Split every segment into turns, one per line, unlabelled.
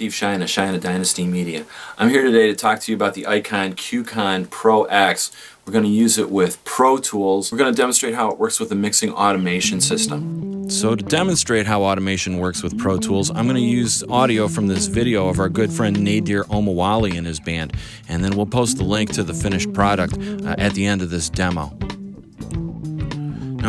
Steve Szajna Shine of Dynasty Media. I'm here today to talk to you about the Icon QCon Pro X. We're going to use it with Pro Tools. We're going to demonstrate how it works with the mixing automation system. So to demonstrate how automation works with Pro Tools, I'm going to use audio from this video of our good friend Nadir Omawali and his band, and then we'll post the link to the finished product uh, at the end of this demo.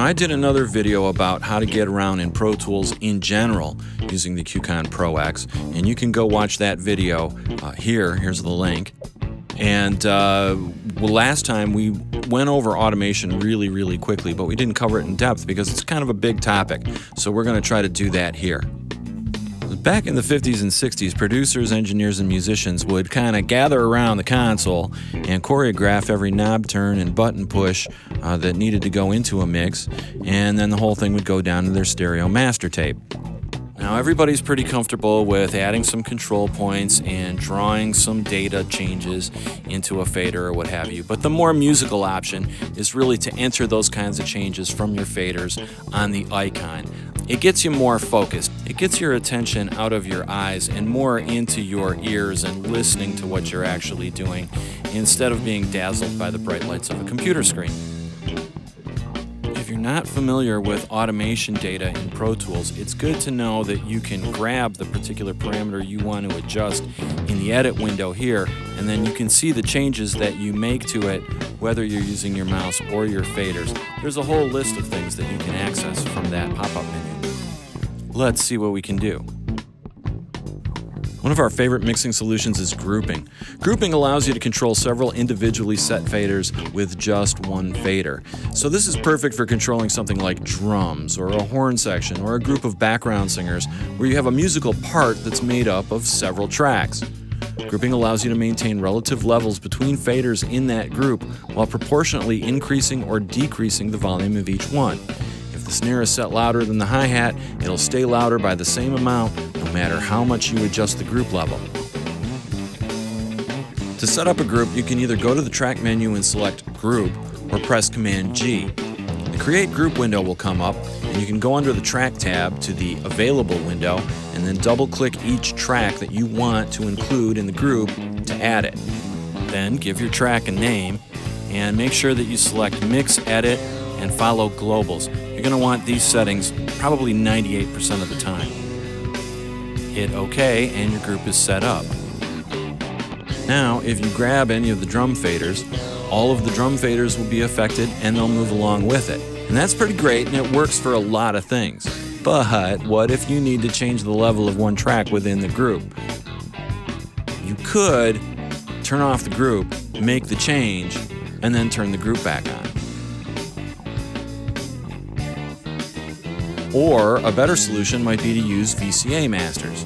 Now I did another video about how to get around in Pro Tools in general using the QCon Pro X, and you can go watch that video uh, here. Here's the link. And uh, well, last time we went over automation really, really quickly, but we didn't cover it in depth because it's kind of a big topic. So we're going to try to do that here. Back in the 50s and 60s, producers, engineers, and musicians would kind of gather around the console and choreograph every knob turn and button push uh, that needed to go into a mix, and then the whole thing would go down to their stereo master tape. Now, everybody's pretty comfortable with adding some control points and drawing some data changes into a fader or what have you. But the more musical option is really to enter those kinds of changes from your faders on the icon. It gets you more focused. It gets your attention out of your eyes and more into your ears and listening to what you're actually doing instead of being dazzled by the bright lights of a computer screen you're not familiar with automation data in Pro Tools, it's good to know that you can grab the particular parameter you want to adjust in the edit window here, and then you can see the changes that you make to it, whether you're using your mouse or your faders. There's a whole list of things that you can access from that pop-up menu. Let's see what we can do. One of our favorite mixing solutions is grouping. Grouping allows you to control several individually set faders with just one fader. So this is perfect for controlling something like drums or a horn section or a group of background singers where you have a musical part that's made up of several tracks. Grouping allows you to maintain relative levels between faders in that group while proportionately increasing or decreasing the volume of each one. If the snare is set louder than the hi-hat, it'll stay louder by the same amount no matter how much you adjust the group level. To set up a group, you can either go to the track menu and select Group or press Command G. The Create Group window will come up, and you can go under the Track tab to the Available window and then double click each track that you want to include in the group to add it. Then give your track a name and make sure that you select Mix Edit and follow globals. You're going to want these settings probably 98% of the time hit OK, and your group is set up. Now, if you grab any of the drum faders, all of the drum faders will be affected and they'll move along with it. And that's pretty great and it works for a lot of things. But what if you need to change the level of one track within the group? You could turn off the group, make the change, and then turn the group back on. Or a better solution might be to use VCA masters.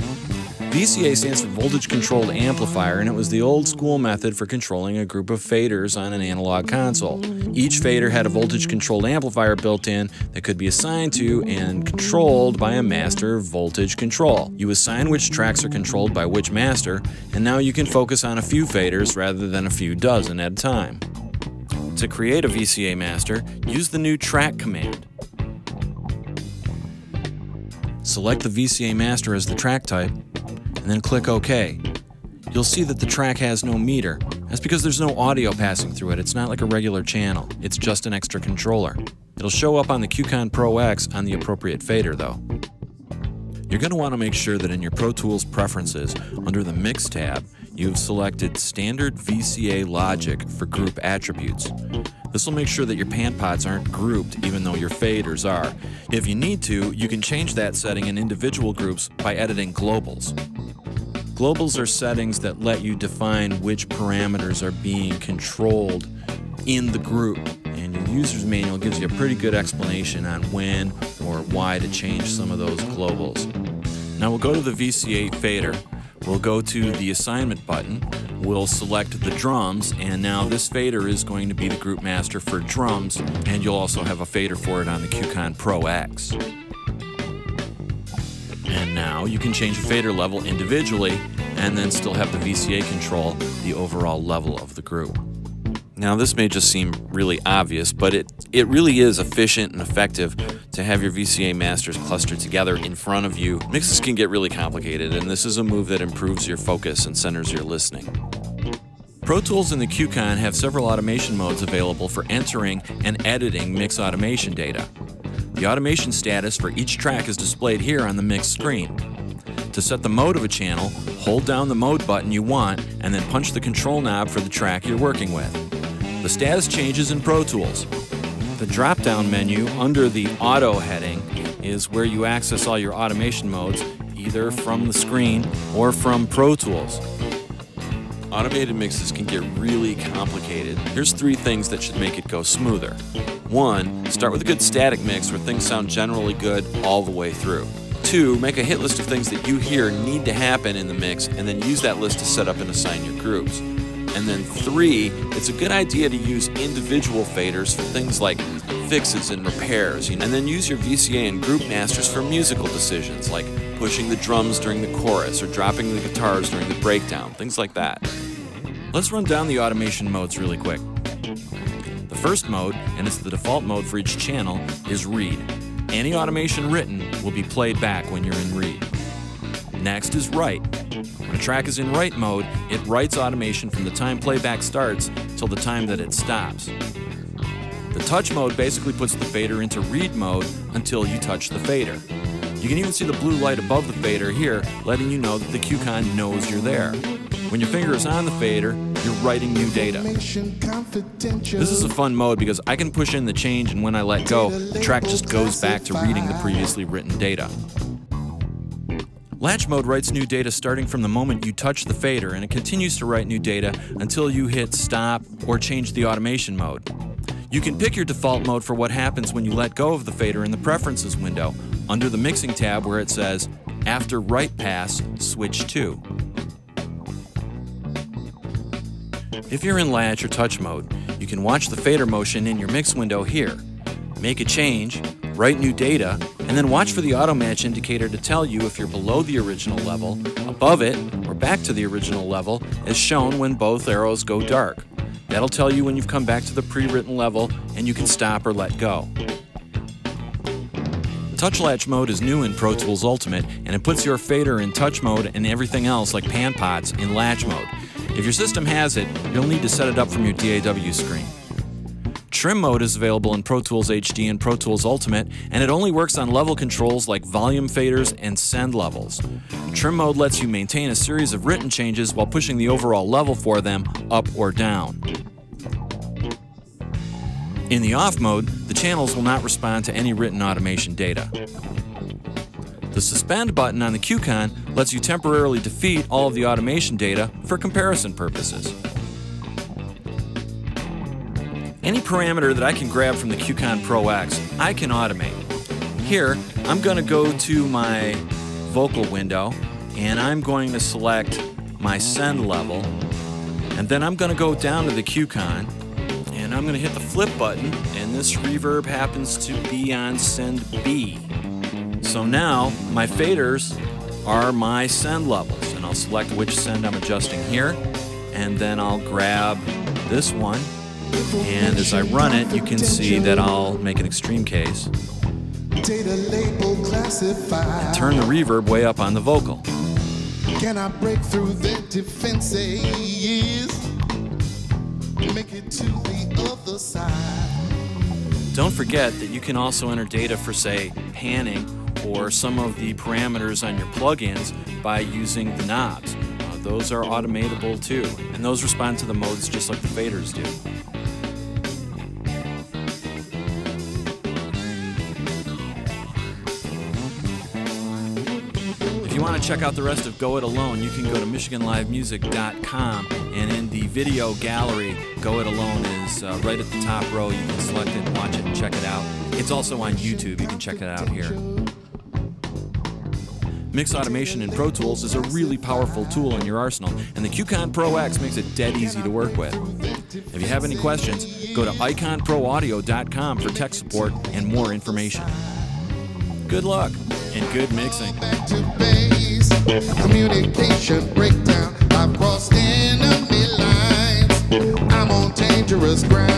VCA stands for Voltage Controlled Amplifier, and it was the old school method for controlling a group of faders on an analog console. Each fader had a voltage controlled amplifier built in that could be assigned to and controlled by a master voltage control. You assign which tracks are controlled by which master, and now you can focus on a few faders rather than a few dozen at a time. To create a VCA master, use the new track command. Select the VCA master as the track type, and then click OK. You'll see that the track has no meter. That's because there's no audio passing through it. It's not like a regular channel. It's just an extra controller. It'll show up on the QCon Pro X on the appropriate fader though. You're going to want to make sure that in your Pro Tools preferences, under the Mix tab, you've selected Standard VCA Logic for group attributes. This will make sure that your pan pots aren't grouped even though your faders are. If you need to, you can change that setting in individual groups by editing globals. Globals are settings that let you define which parameters are being controlled in the group. And your user's manual gives you a pretty good explanation on when or why to change some of those globals. Now we'll go to the VCA fader. We'll go to the assignment button we'll select the drums, and now this fader is going to be the group master for drums, and you'll also have a fader for it on the QCon Pro X. And now you can change the fader level individually, and then still have the VCA control the overall level of the group. Now, this may just seem really obvious, but it, it really is efficient and effective to have your VCA masters clustered together in front of you. Mixes can get really complicated, and this is a move that improves your focus and centers your listening. Pro Tools and the QCon have several automation modes available for entering and editing mix automation data. The automation status for each track is displayed here on the mix screen. To set the mode of a channel, hold down the mode button you want and then punch the control knob for the track you're working with. The status changes in Pro Tools. The drop down menu under the Auto heading is where you access all your automation modes either from the screen or from Pro Tools. Automated mixes can get really complicated. Here's three things that should make it go smoother. One, start with a good static mix where things sound generally good all the way through. Two, make a hit list of things that you hear need to happen in the mix and then use that list to set up and assign your groups. And then three, it's a good idea to use individual faders for things like fixes and repairs, and then use your VCA and group masters for musical decisions like pushing the drums during the chorus or dropping the guitars during the breakdown, things like that. Let's run down the automation modes really quick. The first mode, and it's the default mode for each channel, is read. Any automation written will be played back when you're in read. Next is write. When a track is in write mode, it writes automation from the time playback starts till the time that it stops. The touch mode basically puts the fader into read mode until you touch the fader. You can even see the blue light above the fader here, letting you know that the QCon knows you're there. When your finger is on the fader, you're writing new data. This is a fun mode because I can push in the change and when I let go, the track just goes back to reading the previously written data. Latch mode writes new data starting from the moment you touch the fader, and it continues to write new data until you hit stop or change the automation mode. You can pick your default mode for what happens when you let go of the fader in the Preferences window, under the Mixing tab where it says, After write pass, switch to. If you're in latch or touch mode, you can watch the fader motion in your mix window here. Make a change, write new data, and then watch for the auto match indicator to tell you if you're below the original level, above it, or back to the original level, as shown when both arrows go dark. That'll tell you when you've come back to the pre-written level and you can stop or let go. Touch latch mode is new in Pro Tools Ultimate and it puts your fader in touch mode and everything else like pan pots in latch mode. If your system has it, you'll need to set it up from your DAW screen. Trim mode is available in Pro Tools HD and Pro Tools Ultimate, and it only works on level controls like volume faders and send levels. Trim mode lets you maintain a series of written changes while pushing the overall level for them up or down. In the off mode, the channels will not respond to any written automation data. The suspend button on the QCon lets you temporarily defeat all of the automation data for comparison purposes. Any parameter that I can grab from the QCon Pro X, I can automate. Here, I'm going to go to my vocal window and I'm going to select my send level and then I'm going to go down to the QCon and I'm going to hit the flip button and this reverb happens to be on send B. So now my faders are my send levels and I'll select which send I'm adjusting here and then I'll grab this one and as I run it, you can see that I'll make an extreme case and turn the reverb way up on the vocal. Can I break through the defenses? Make it to the other side. Don't forget that you can also enter data for, say, panning or some of the parameters on your plugins by using the knobs. Uh, those are automatable too, and those respond to the modes just like the faders do. Want to check out the rest of Go It Alone, you can go to MichiganLiveMusic.com and in the video gallery, Go It Alone is uh, right at the top row. You can select it, watch it, and check it out. It's also on YouTube. You can check it out here. Mix automation in Pro Tools is a really powerful tool in your arsenal, and the QCon Pro X makes it dead easy to work with. If you have any questions, go to iconproaudio.com for tech support and more information. Good luck and good mixing. Communication breakdown. I've crossed enemy lines. I'm on
dangerous ground.